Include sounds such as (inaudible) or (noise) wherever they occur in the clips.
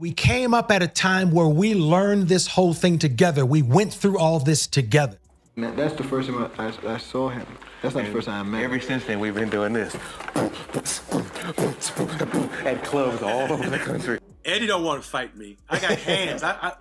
We came up at a time where we learned this whole thing together. We went through all this together. That- That's the first time I, I, I saw him. That's not the first time I met Ever him. since then, we've been doing this at clubs all over the country. Eddie don't want to fight me. I got hands. I, I,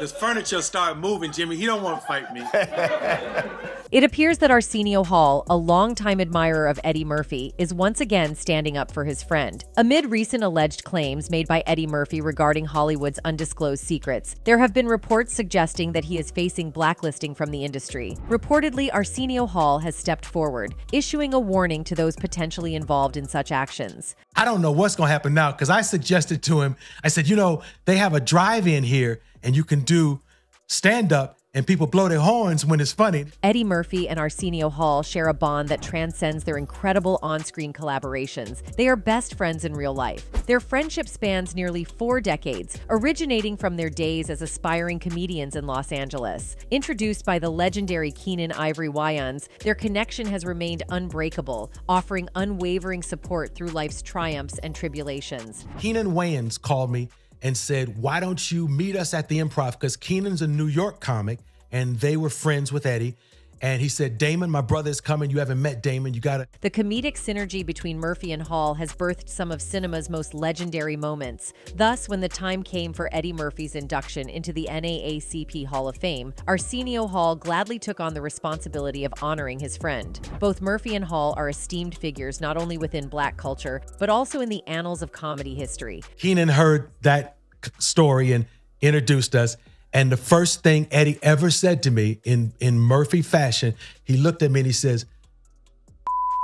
this furniture start moving, Jimmy. He don't want to fight me. (laughs) It appears that Arsenio Hall, a longtime admirer of Eddie Murphy, is once again standing up for his friend. Amid recent alleged claims made by Eddie Murphy regarding Hollywood's undisclosed secrets, there have been reports suggesting that he is facing blacklisting from the industry. Reportedly, Arsenio Hall has stepped forward, issuing a warning to those potentially involved in such actions. I don't know what's going to happen now because I suggested to him, I said, you know, they have a drive in here and you can do stand up and people blow their horns when it's funny. Eddie Murphy and Arsenio Hall share a bond that transcends their incredible on screen collaborations. They are best friends in real life. Their friendship spans nearly four decades, originating from their days as aspiring comedians in Los Angeles. Introduced by the legendary Keenen Ivory Wayans, their connection has remained unbreakable, offering unwavering support through life's triumphs and tribulations. Keenen Wayans called me and said, Why don't you meet us at the improv? Because Keenen's a New York comic and they were friends with Eddie. And he said, Damon, my brother is coming. You haven't met Damon. You got to. The comedic synergy between Murphy and Hall has birthed some of cinema's most legendary moments. Thus, when the time came for Eddie Murphy's induction into the NAACP Hall of Fame, Arsenio Hall gladly took on the responsibility of honoring his friend. Both Murphy and Hall are esteemed figures not only within black culture, but also in the annals of comedy history. Keenen heard that story and introduced us. And the first thing Eddie ever said to me in, in Murphy fashion, he looked at me and he says,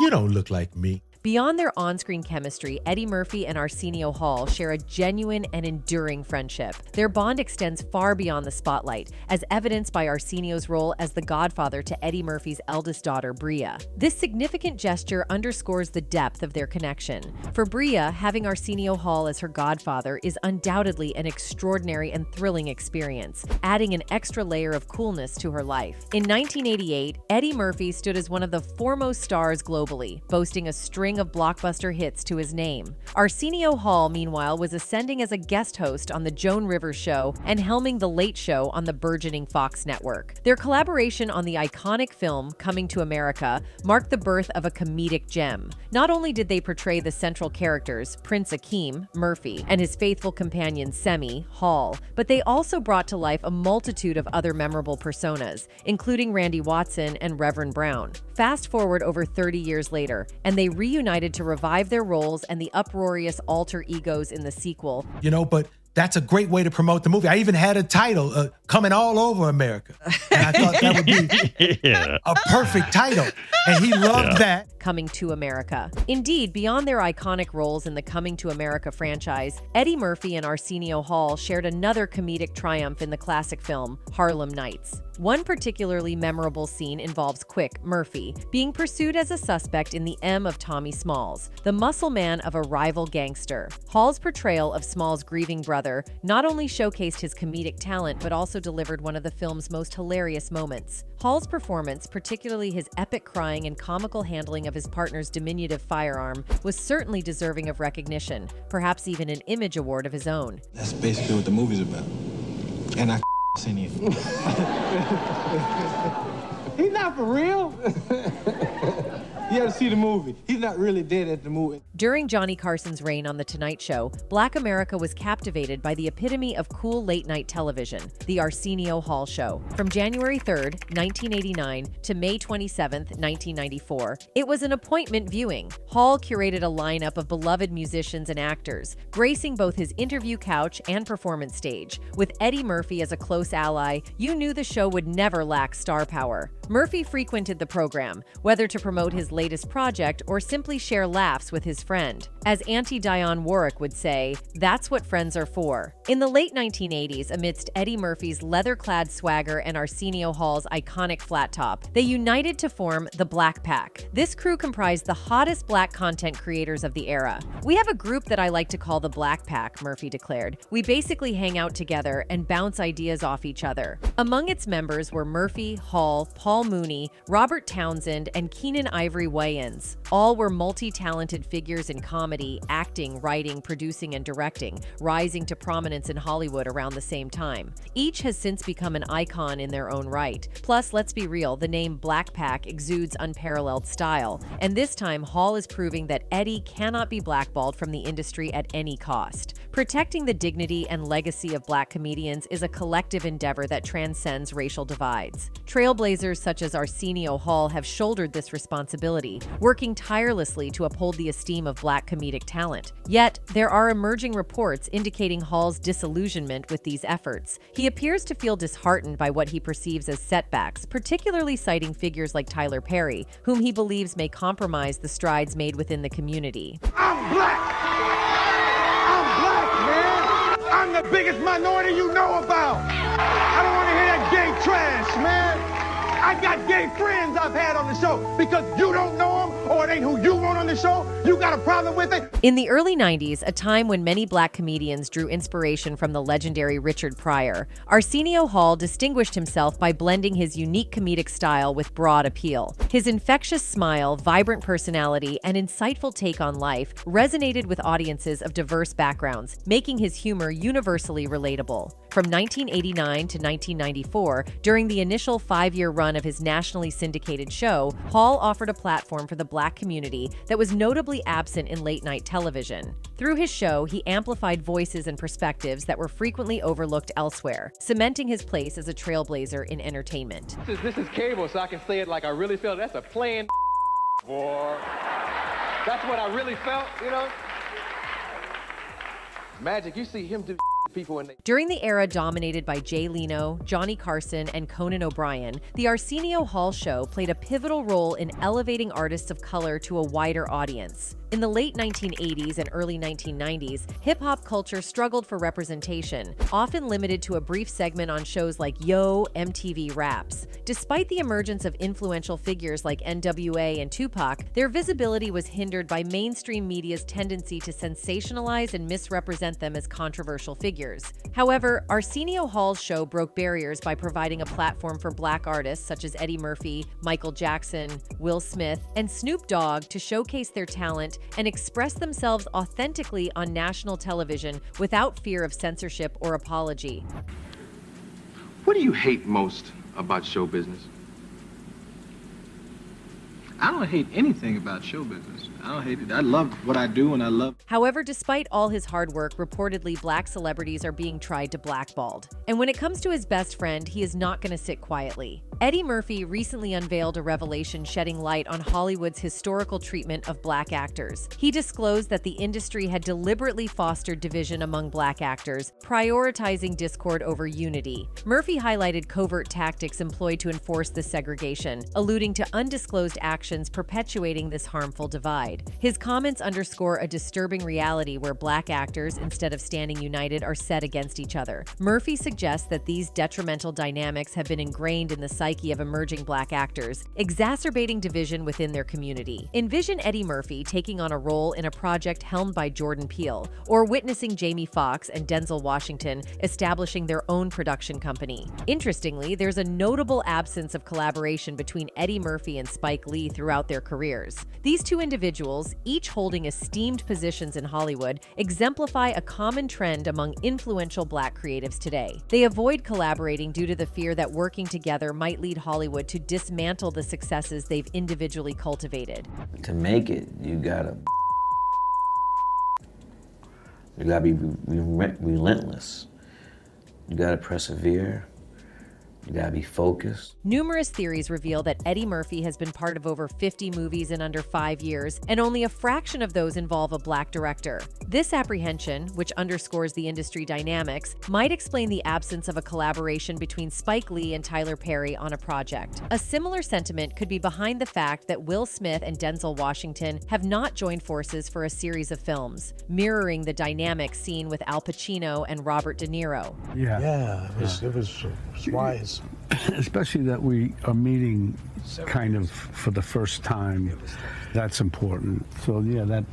You don't look like me. Beyond their on screen chemistry, Eddie Murphy and Arsenio Hall share a genuine and enduring friendship. Their bond extends far beyond the spotlight, as evidenced by Arsenio's role as the godfather to Eddie Murphy's eldest daughter, Bria. This significant gesture underscores the depth of their connection. For Bria, having Arsenio Hall as her godfather is undoubtedly an extraordinary and thrilling experience, adding an extra layer of coolness to her life. In 1988, Eddie Murphy stood as one of the foremost stars globally, boasting a string of blockbuster hits to his name. Arsenio Hall, meanwhile, was ascending as a guest host on The Joan Rivers Show and helming The Late Show on the burgeoning Fox network. Their collaboration on the iconic film Coming to America marked the birth of a comedic gem. Not only did they portray the central characters, Prince Akeem, Murphy, and his faithful companion Semmi, Hall, but they also brought to life a multitude of other memorable personas, including Randy Watson and Reverend Brown. Fast forward over 30 years later, and they reunited to revive their roles and the uproarious alter egos in the sequel. You know, but that's a great way to promote the movie. I even had a title, uh, Coming All Over America. And I thought that would be (laughs) yeah. a perfect title. And he loved that. Coming to America. Indeed, beyond their iconic roles in the Coming to America franchise, Eddie Murphy and Arsenio Hall shared another comedic triumph in the classic film, Harlem Nights. One particularly memorable scene involves Quick, Murphy, being pursued as a suspect in the M of Tommy Smalls, the muscle man of a rival gangster. Hall's portrayal of Smalls' grieving brother not only showcased his comedic talent, but also delivered one of the film's most hilarious moments. Hall's performance, particularly his epic crying and comical handling of his partner's diminutive firearm, was certainly deserving of recognition, perhaps even an image award of his own. That's basically what the movie's about. And I in you. He's not for real. (laughs) you to see the movie. He's not really dead at the movie. During Johnny Carson's reign on The Tonight Show, Black America was captivated by the epitome of cool late night television, The Arsenio Hall Show. From January 3rd, 1989 to May 27th, 1994, it was an appointment viewing. Hall curated a lineup of beloved musicians and actors, gracing both his interview couch and performance stage. With Eddie Murphy as a close ally, you knew the show would never lack star power. Murphy frequented the program, whether to promote his latest project or simply share laughs with his friend. As Auntie Dionne Warwick would say, that's what friends are for. In the late 1980s, amidst Eddie Murphy's leather clad swagger and Arsenio Hall's iconic flat top, they united to form the Black Pack. This crew comprised the hottest black content creators of the era. We have a group that I like to call the Black Pack, Murphy declared. We basically hang out together and bounce ideas off each other. Among its members were Murphy, Hall, Paul Paul Mooney, Robert Townsend, and Keenen Ivory Wayans. All were multi talented figures in comedy, acting, writing, producing, and directing, rising to prominence in Hollywood around the same time. Each has since become an icon in their own right. Plus, let's be real, the name Black Pack exudes unparalleled style, and this time Hall is proving that Eddie cannot be blackballed from the industry at any cost. Protecting the dignity and legacy of black comedians is a collective endeavor that transcends racial divides. Trailblazers such as Arsenio Hall have shouldered this responsibility, working tirelessly to uphold the esteem of black comedic talent. Yet, there are emerging reports indicating Hall's disillusionment with these efforts. He appears to feel disheartened by what he perceives as setbacks, particularly citing figures like Tyler Perry, whom he believes may compromise the strides made within the community. I'm black. I'm black, man. I'm the biggest minority you know about. I don't want to hear that gay trash, man. I got gay friends I've had on the show because you don't know them or it ain't who you want on the show. You got a problem with it? In the early 90s, a time when many black comedians drew inspiration from the legendary Richard Pryor, Arsenio Hall distinguished himself by blending his unique comedic style with broad appeal. His infectious smile, vibrant personality, and insightful take on life resonated with audiences of diverse backgrounds, making his humor universally relatable. From 1989 to 1994, during the initial five year run of his nationally syndicated show, Hall offered a platform for the black community that was notably absent in late night television. Through his show, he amplified voices and perspectives that were frequently overlooked elsewhere, cementing his place as a trailblazer in entertainment. This is, this is cable, so I can say it like I really felt. That's a plain boy. That's what I really felt, you know? Magic, you see him do people when they During the era dominated by Jay Leno, Johnny Carson, and Conan O'Brien, the Arsenio Hall Show played a pivotal role in elevating artists of color to a wider audience. In the late 1980s and early 1990s, hip hop culture struggled for representation, often limited to a brief segment on shows like Yo, MTV Raps. Despite the emergence of influential figures like NWA and Tupac, their visibility was hindered by mainstream media's tendency to sensationalize and misrepresent them as controversial figures. However, Arsenio Hall's show broke barriers by providing a platform for black artists such as Eddie Murphy, Michael Jackson, Will Smith, and Snoop Dogg to showcase their talent and express themselves authentically on national television without fear of censorship or apology. What do you hate most about show business? I don't hate anything about show business. I don't hate it. I love what I do and I love However, despite all his hard work, reportedly black celebrities are being tried to blackballed. And when it comes to his best friend, he is not going to sit quietly. Eddie Murphy recently unveiled a revelation shedding light on Hollywood's historical treatment of black actors. He disclosed that the industry had deliberately fostered division among black actors, prioritizing discord over unity. Murphy highlighted covert tactics employed to enforce this segregation, alluding to undisclosed actions perpetuating this harmful divide. His comments underscore a disturbing reality where black actors, instead of standing united, are set against each other. Murphy suggests that these detrimental dynamics have been ingrained in the psyche of emerging black actors, exacerbating division within their community. Envision Eddie Murphy taking on a role in a project helmed by Jordan Peele, or witnessing Jamie Foxx and Denzel Washington establishing their own production company. Interestingly, there's a notable absence of collaboration between Eddie Murphy and Spike Lee throughout their careers. These two individuals, each holding esteemed positions in Hollywood, exemplify a common trend among influential black creatives today. They avoid collaborating due to the fear that working together might lead Hollywood to dismantle the successes they've individually cultivated. to make it, you gotta you gotta be re- re- relentless. You gotta persevere. You gotta be focused. Numerous theories reveal that Eddie Murphy has been part of over 50 movies in under five years, and only a fraction of those involve a black director. This apprehension, which underscores the industry dynamics, might explain the absence of a collaboration between Spike Lee and Tyler Perry on a project. A similar sentiment could be behind the fact that Will Smith and Denzel Washington have not joined forces for a series of films, mirroring the dynamic seen with Al Pacino and Robert De Niro. Yeah. Yeah, it was, it was, it was wise. Especially that we are meeting kind of for the first time. That's important. So, yeah, that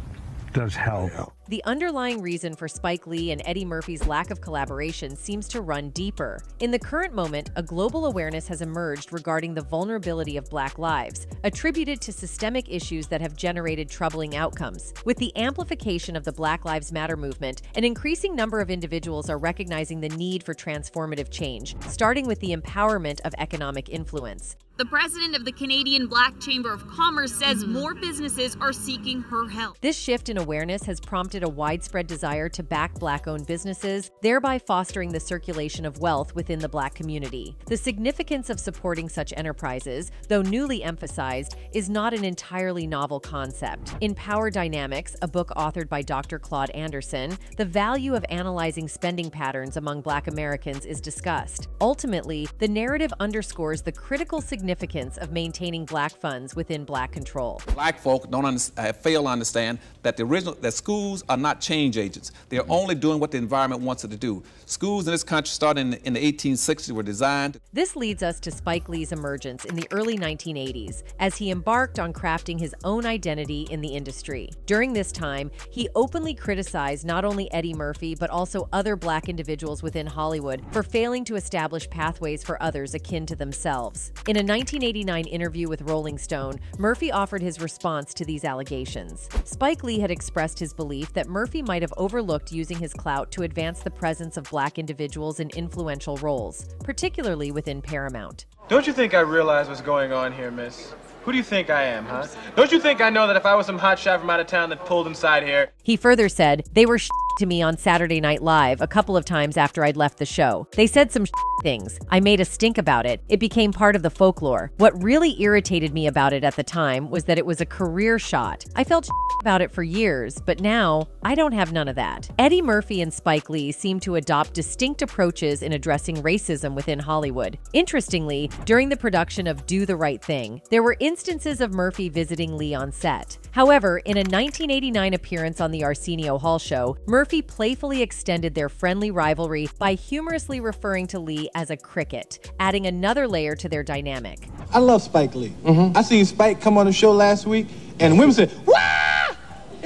does help. The underlying reason for Spike Lee and Eddie Murphy's lack of collaboration seems to run deeper. In the current moment, a global awareness has emerged regarding the vulnerability of Black lives, attributed to systemic issues that have generated troubling outcomes. With the amplification of the Black Lives Matter movement, an increasing number of individuals are recognizing the need for transformative change, starting with the empowerment of economic influence. The president of the Canadian Black Chamber of Commerce says mm-hmm. more businesses are seeking her help. This shift in awareness has prompted a widespread desire to back Black owned businesses, thereby fostering the circulation of wealth within the Black community. The significance of supporting such enterprises, though newly emphasized, is not an entirely novel concept. In Power Dynamics, a book authored by Dr. Claude Anderson, the value of analyzing spending patterns among Black Americans is discussed. Ultimately, the narrative underscores the critical significance of maintaining black funds within black control. Black folk don't uh, fail to understand that the original that schools are not change agents. They're mm -hmm. only doing what the environment wants it to do. Schools in this country started in the, in the 1860s were designed. This leads us to Spike Lee's emergence in the early 1980s as he embarked on crafting his own identity in the industry. During this time, he openly criticized not only Eddie Murphy but also other black individuals within Hollywood for failing to establish pathways for others akin to themselves. In a 1989 interview with Rolling Stone, Murphy offered his response to these allegations. Spike Lee had expressed his belief that Murphy might have overlooked using his clout to advance the presence of black individuals in influential roles, particularly within Paramount. Don't you think I realize what's going on here, miss? Who do you think I am, huh? Don't you think I know that if I was some hot shot from out of town that pulled inside here? He further said, they were to me on Saturday Night Live a couple of times after I'd left the show. They said some things. I made a stink about it. It became part of the folklore. What really irritated me about it at the time was that it was a career shot. I felt about it for years, but now I don't have none of that. Eddie Murphy and Spike Lee seem to adopt distinct approaches in addressing racism within Hollywood. Interestingly, during the production of Do the Right Thing, there were instances of Murphy visiting Lee on set. However, in a 1989 appearance on the Arsenio Hall show, Murphy playfully extended their friendly rivalry by humorously referring to Lee as a cricket, adding another layer to their dynamic. I love Spike Lee. Mm-hmm. I seen Spike come on the show last week, and women said, Wah!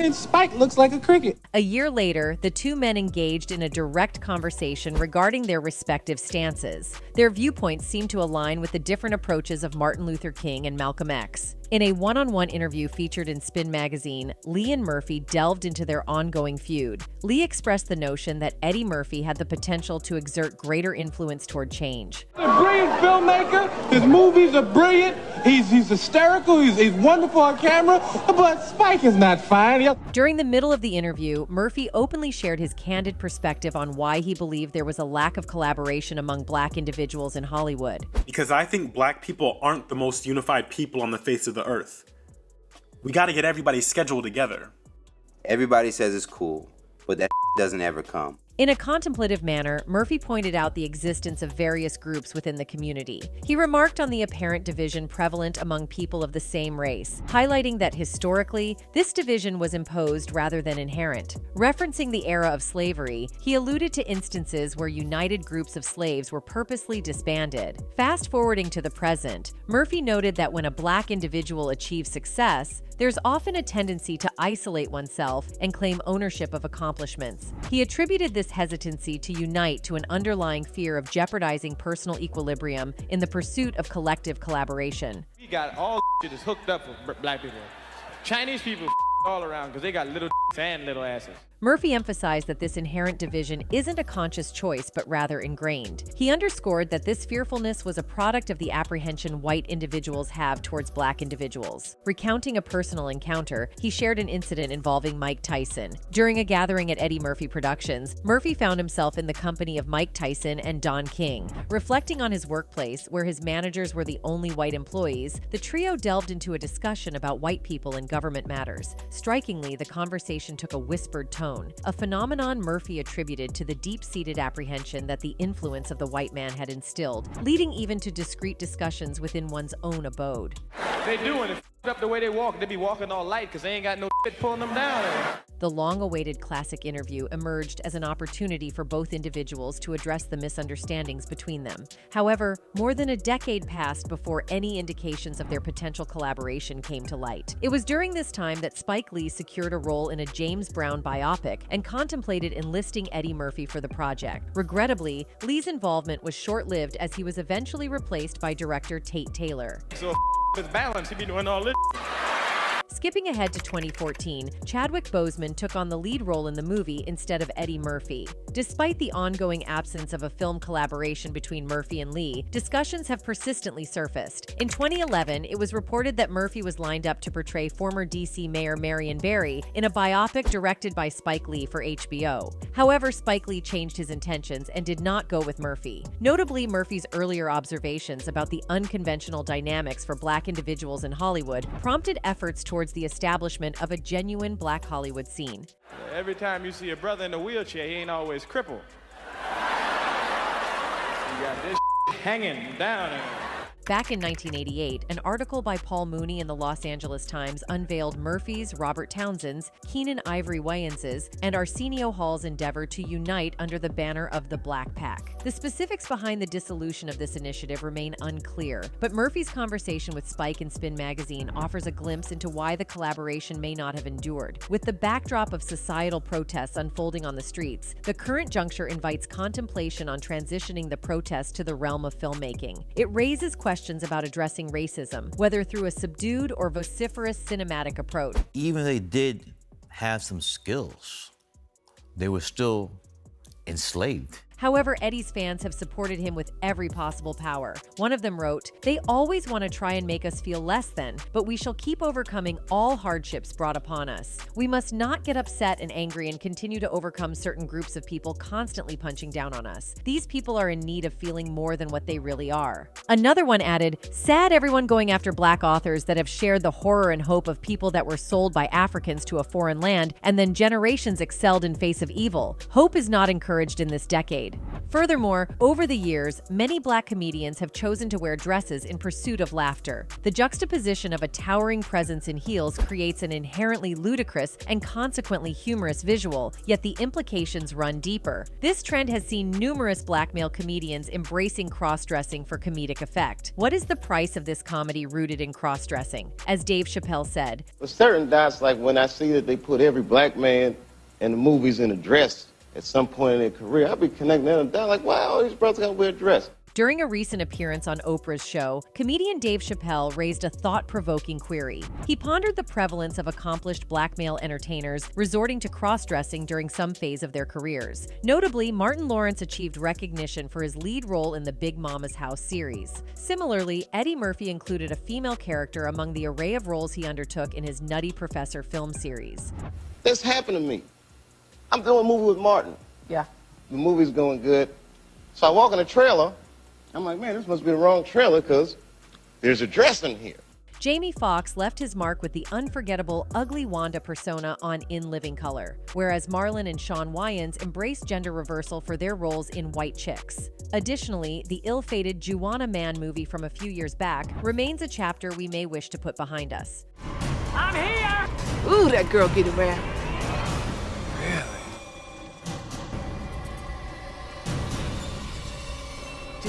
And Spike looks like a cricket. A year later, the two men engaged in a direct conversation regarding their respective stances. Their viewpoints seemed to align with the different approaches of Martin Luther King and Malcolm X. In a one on one interview featured in Spin magazine, Lee and Murphy delved into their ongoing feud. Lee expressed the notion that Eddie Murphy had the potential to exert greater influence toward change. He's a brilliant filmmaker. His movies are brilliant. He's, he's hysterical. He's, he's wonderful on camera. But Spike is not fine. During the middle of the interview, Murphy openly shared his candid perspective on why he believed there was a lack of collaboration among black individuals in Hollywood. Because I think black people aren't the most unified people on the face of the the earth. We got to get everybody's schedule together. Everybody says it's cool, but that (laughs) doesn't ever come. In a contemplative manner, Murphy pointed out the existence of various groups within the community. He remarked on the apparent division prevalent among people of the same race, highlighting that historically, this division was imposed rather than inherent. Referencing the era of slavery, he alluded to instances where united groups of slaves were purposely disbanded. Fast forwarding to the present, Murphy noted that when a black individual achieves success, there's often a tendency to isolate oneself and claim ownership of accomplishments. He attributed this hesitancy to unite to an underlying fear of jeopardizing personal equilibrium in the pursuit of collective collaboration. We got all shit is hooked up for black people. Chinese people (laughs) all around because they got little (laughs) and little asses. Murphy emphasized that this inherent division isn't a conscious choice, but rather ingrained. He underscored that this fearfulness was a product of the apprehension white individuals have towards black individuals. Recounting a personal encounter, he shared an incident involving Mike Tyson. During a gathering at Eddie Murphy Productions, Murphy found himself in the company of Mike Tyson and Don King. Reflecting on his workplace, where his managers were the only white employees, the trio delved into a discussion about white people and government matters. Strikingly, the conversation took a whispered tone a phenomenon Murphy attributed to the deep seated apprehension that the influence of the white man had instilled, leading even to discreet discussions within one's own abode. They doing it. Up the way they walk. They be walking all light because they ain't got no shit pulling them down. The long awaited classic interview emerged as an opportunity for both individuals to address the misunderstandings between them. However, more than a decade passed before any indications of their potential collaboration came to light. It was during this time that Spike Lee secured a role in a James Brown biopic and contemplated enlisting Eddie Murphy for the project. Regrettably, Lee's involvement was short lived as he was eventually replaced by director Tate Taylor. So his balance, he be doing all this. Skipping ahead to 2014, Chadwick Boseman took on the lead role in the movie instead of Eddie Murphy. Despite the ongoing absence of a film collaboration between Murphy and Lee, discussions have persistently surfaced. In 2011, it was reported that Murphy was lined up to portray former DC Mayor Marion Barry in a biopic directed by Spike Lee for HBO. However, Spike Lee changed his intentions and did not go with Murphy. Notably, Murphy's earlier observations about the unconventional dynamics for black individuals in Hollywood prompted efforts towards the establishment of a genuine black Hollywood scene. Every time you see a brother in a wheelchair, he ain't always crippled. (laughs) You got this (laughs) hanging down. Back in 1988, an article by Paul Mooney in the Los Angeles Times unveiled Murphy's, Robert Townsend's, Keenen Ivory Wayans's, and Arsenio Hall's endeavor to unite under the banner of the Black Pack. The specifics behind the dissolution of this initiative remain unclear, but Murphy's conversation with Spike in Spin magazine offers a glimpse into why the collaboration may not have endured. With the backdrop of societal protests unfolding on the streets, the current juncture invites contemplation on transitioning the protest to the realm of filmmaking. It raises questions questions about addressing racism, whether through a subdued or vociferous cinematic approach. Even they did have some skills, they were still enslaved. However, Eddie's fans have supported him with every possible power. One of them wrote, They always want to try and make us feel less than, but we shall keep overcoming all hardships brought upon us. We must not get upset and angry and continue to overcome certain groups of people constantly punching down on us. These people are in need of feeling more than what they really are. Another one added, Sad everyone going after black authors that have shared the horror and hope of people that were sold by Africans to a foreign land and then generations excelled in face of evil. Hope is not encouraged in this decade. Furthermore, over the years, many black comedians have chosen to wear dresses in pursuit of laughter. The juxtaposition of a towering presence in heels creates an inherently ludicrous and consequently humorous visual, yet the implications run deeper. This trend has seen numerous black male comedians embracing cross-dressing for comedic effect. What is the price of this comedy rooted in cross-dressing? As Dave Chappelle said, certain dots, like when I see that they put every black man in the movies in a dress at some point in their career, I'll be connecting them down like, wow, these brothers gotta wear a dress. During a recent appearance on Oprah's show, comedian Dave Chappelle raised a thought provoking query. He pondered the prevalence of accomplished black male entertainers resorting to cross dressing during some phase of their careers. Notably, Martin Lawrence achieved recognition for his lead role in the Big Mama's House series. Similarly, Eddie Murphy included a female character among the array of roles he undertook in his Nutty Professor film series. This happened to me. I'm doing a movie with Martin. Yeah. The movie's going good. So I walk in the trailer. I'm like, man, this must be the wrong trailer because there's a dress in here. Jamie Foxx left his mark with the unforgettable Ugly Wanda persona on In Living Color, whereas Marlon and Shawn Wayans embraced gender reversal for their roles in White Chicks. Additionally, the ill-fated Juwanna Mann movie from a few years back remains a chapter we may wish to put behind us. I'm here! Ooh, that girl get around.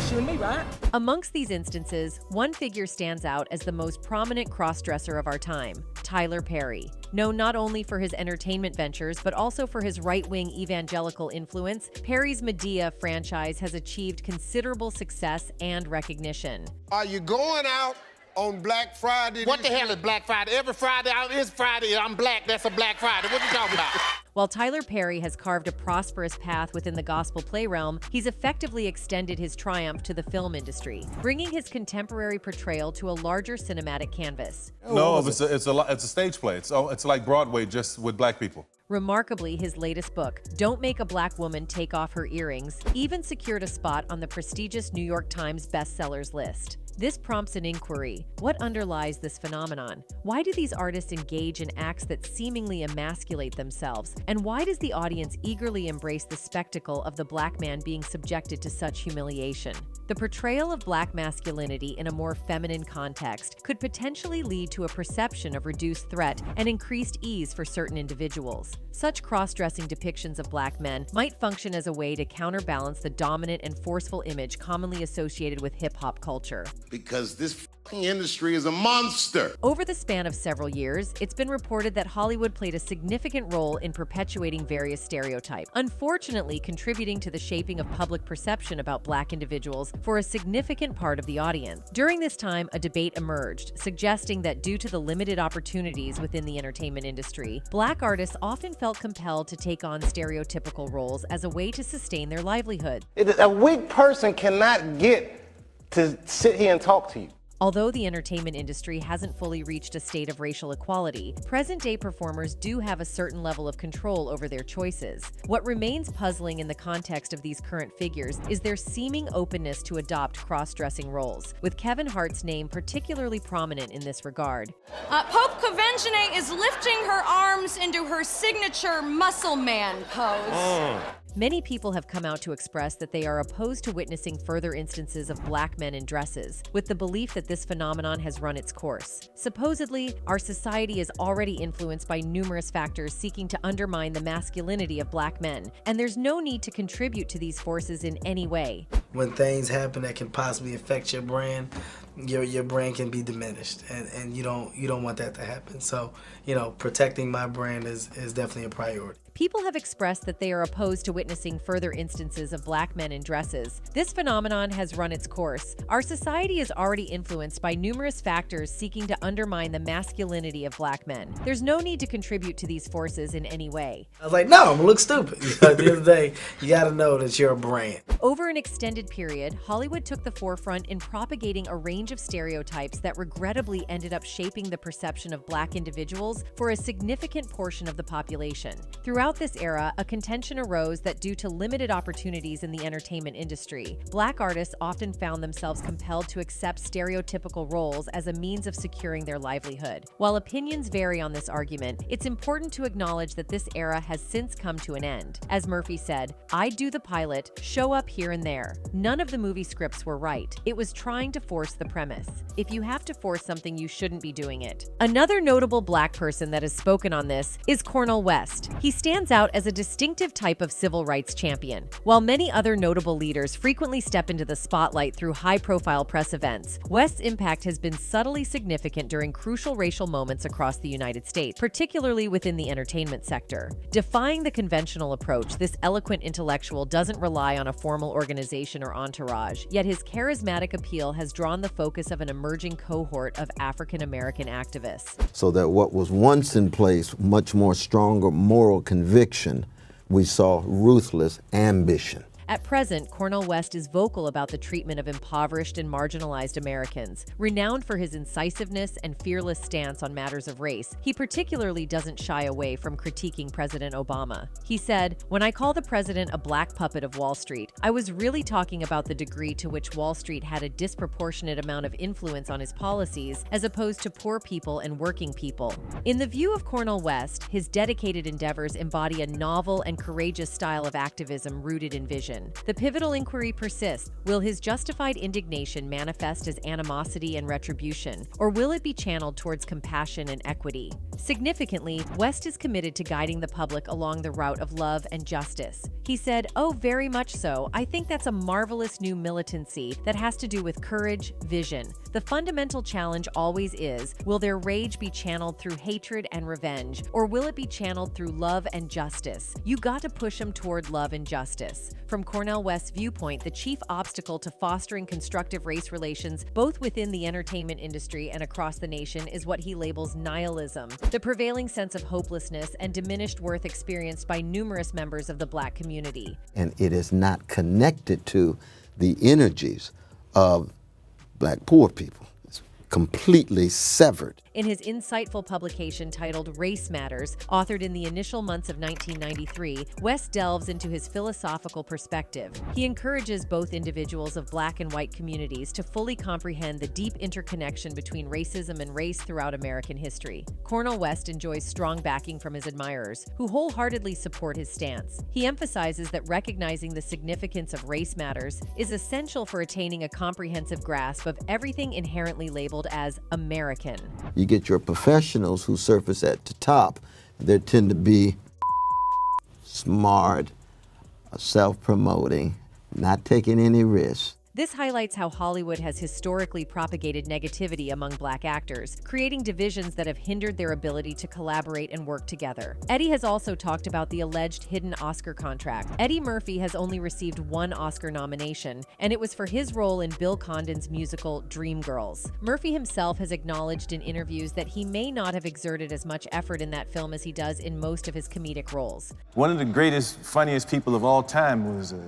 Just you and me, right? Amongst these instances, one figure stands out as the most prominent crossdresser of our time Tyler Perry. Known not only for his entertainment ventures, but also for his right wing evangelical influence, Perry's Madea franchise has achieved considerable success and recognition. Are you going out on Black Friday? What the hell is Black Friday? Every Friday out is Friday. I'm black. That's a Black Friday. What you talking about? While Tyler Perry has carved a prosperous path within the gospel play realm, he's effectively extended his triumph to the film industry, bringing his contemporary portrayal to a larger cinematic canvas. No, it's a, it's a it's a stage play. It's oh, it's like Broadway just with black people. Remarkably, his latest book, Don't Make a Black Woman Take Off Her Earrings, even secured a spot on the prestigious New York Times bestsellers list. This prompts an inquiry. What underlies this phenomenon? Why do these artists engage in acts that seemingly emasculate themselves? And why does the audience eagerly embrace the spectacle of the black man being subjected to such humiliation? The portrayal of black masculinity in a more feminine context could potentially lead to a perception of reduced threat and increased ease for certain individuals. Such cross dressing depictions of black men might function as a way to counterbalance the dominant and forceful image commonly associated with hip hop culture. Because this industry is a monster. Over the span of several years, it's been reported that Hollywood played a significant role in perpetuating various stereotypes, unfortunately contributing to the shaping of public perception about black individuals for a significant part of the audience. During this time, a debate emerged, suggesting that due to the limited opportunities within the entertainment industry, black artists often felt compelled to take on stereotypical roles as a way to sustain their livelihood. A weak person cannot get to sit here and talk to you. Although the entertainment industry hasn't fully reached a state of racial equality, present day performers do have a certain level of control over their choices. What remains puzzling in the context of these current figures is their seeming openness to adopt cross dressing roles, with Kevin Hart's name particularly prominent in this regard. Uh, Pope Conventionate is lifting her arms into her signature muscle man pose. Many people have come out to express that they are opposed to witnessing further instances of black men in dresses, with the belief that this phenomenon has run its course. Supposedly, our society is already influenced by numerous factors seeking to undermine the masculinity of black men, and there's no need to contribute to these forces in any way. When things happen that can possibly affect your brand, your your brand can be diminished, and, and you don't you don't want that to happen. So you know, protecting my brand is is definitely a priority. People have expressed that they are opposed to witnessing further instances of black men in dresses. This phenomenon has run its course. Our society is already influenced by numerous factors seeking to undermine the masculinity of black men. There's no need to contribute to these forces in any way. I was like, no, I'm gonna look stupid. (laughs) At the end of the day, you gotta know that you're a brand. Over an extended period, Hollywood took the forefront in propagating a range of stereotypes that regrettably ended up shaping the perception of black individuals for a significant portion of the population. Throughout this era, a contention arose that due to limited opportunities in the entertainment industry, black artists often found themselves compelled to accept stereotypical roles as a means of securing their livelihood. While opinions vary on this argument, it's important to acknowledge that this era has since come to an end. As Murphy said, I do the pilot, show up here and there. None of the movie scripts were right. It was trying to force the premise. If you have to force something, you shouldn't be doing it. Another notable black person that has spoken on this is Cornel West. He stands out as a distinctive type of civil rights champion. While many other notable leaders frequently step into the spotlight through high profile press events, West's impact has been subtly significant during crucial racial moments across the United States, particularly within the entertainment sector. Defying the conventional approach, this eloquent intellectual doesn't rely on a formal organization or entourage, yet his charismatic appeal has drawn the focus of an emerging cohort of African American activists. So that what was once in place, much more stronger moral conviction, we saw ruthless ambition. At present, Cornel West is vocal about the treatment of impoverished and marginalized Americans. Renowned for his incisiveness and fearless stance on matters of race, he particularly doesn't shy away from critiquing President Obama. He said, When I call the president a black puppet of Wall Street, I was really talking about the degree to which Wall Street had a disproportionate amount of influence on his policies as opposed to poor people and working people. In the view of Cornel West, his dedicated endeavors embody a novel and courageous style of activism rooted in vision. The pivotal inquiry persists. Will his justified indignation manifest as animosity and retribution, or will it be channeled towards compassion and equity? Significantly, West is committed to guiding the public along the route of love and justice. He said, Oh, very much so. I think that's a marvelous new militancy that has to do with courage, vision. The fundamental challenge always is will their rage be channeled through hatred and revenge, or will it be channeled through love and justice? You got to push them toward love and justice. From Cornel West's viewpoint, the chief obstacle to fostering constructive race relations, both within the entertainment industry and across the nation, is what he labels nihilism, the prevailing sense of hopelessness and diminished worth experienced by numerous members of the black community. And it is not connected to the energies of black poor people. It's completely severed. In his insightful publication titled Race Matters, authored in the initial months of 1993, West delves into his philosophical perspective. He encourages both individuals of black and white communities to fully comprehend the deep interconnection between racism and race throughout American history. Cornel West enjoys strong backing from his admirers, who wholeheartedly support his stance. He emphasizes that recognizing the significance of race matters is essential for attaining a comprehensive grasp of everything inherently labeled as American. You get your professionals who surface at the top, they tend to be smart, self promoting, not taking any risks. This highlights how Hollywood has historically propagated negativity among black actors, creating divisions that have hindered their ability to collaborate and work together. Eddie has also talked about the alleged hidden Oscar contract. Eddie Murphy has only received one Oscar nomination, and it was for his role in Bill Condon's musical Dreamgirls. Murphy himself has acknowledged in interviews that he may not have exerted as much effort in that film as he does in most of his comedic roles. One of the greatest, funniest people of all time was uh,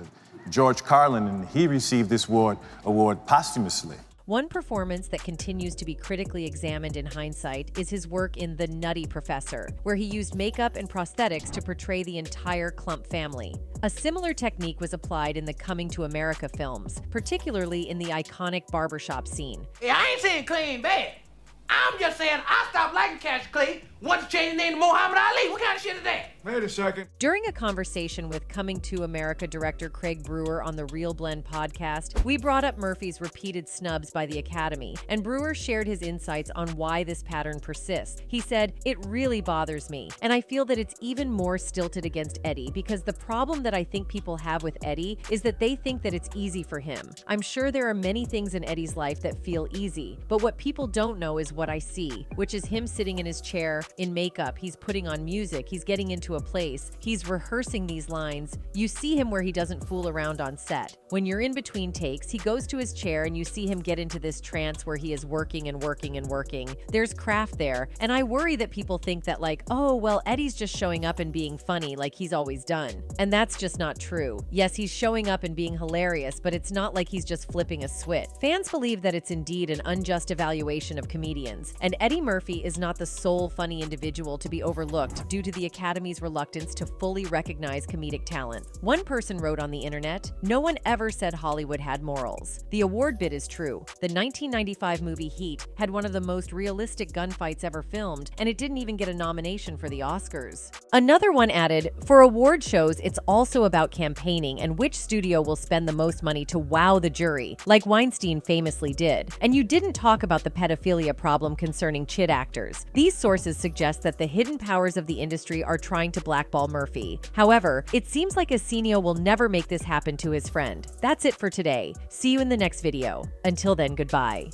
George Carlin, and he received this award, award posthumously. One performance that continues to be critically examined in hindsight is his work in The Nutty Professor, where he used makeup and prosthetics to portray the entire Klump family. A similar technique was applied in the Coming to America films, particularly in the iconic barbershop scene. Hey, I ain't saying Clay ain't bad. I'm just saying I stopped liking Cassius Clay once he changed his name to Muhammad Ali. What kind of shit is that? Wait a second. During a conversation with Coming to America director Craig Brewer on the ReelBlend podcast, we brought up Murphy's repeated snubs by the Academy, and Brewer shared his insights on why this pattern persists. He said, It really bothers me, and I feel that it's even more stilted against Eddie because the problem that I think people have with Eddie is that they think that it's easy for him. I'm sure there are many things in Eddie's life that feel easy, but what people don't know is what I see, which is him sitting in his chair in makeup, he's putting on music, he's getting into a place, he's rehearsing these lines. You see him where he doesn't fool around on set. When you're in between takes, he goes to his chair and you see him get into this trance where he is working and working and working. There's craft there, and I worry that people think that, like, oh, well, Eddie's just showing up and being funny like he's always done. And that's just not true. Yes, he's showing up and being hilarious, but it's not like he's just flipping a switch. Fans believe that it's indeed an unjust evaluation of comedians, and Eddie Murphy is not the sole funny individual to be overlooked due to the Academy's reluctance to fully recognize comedic talent. One person wrote on the internet, No one ever said Hollywood had morals. The award bit is true. The 1995 movie Heat had one of the most realistic gunfights ever filmed, and it didn't even get a nomination for the Oscars. Another one added, For award shows, it's also about campaigning and which studio will spend the most money to wow the jury, like Weinstein famously did. And you didn't talk about the pedophilia problem concerning chid actors. These sources suggest that the hidden powers of the industry are trying to blackball Murphy. However, it seems like Arsenio will never make this happen to his friend. That's it for today. See you in the next video. Until then, goodbye.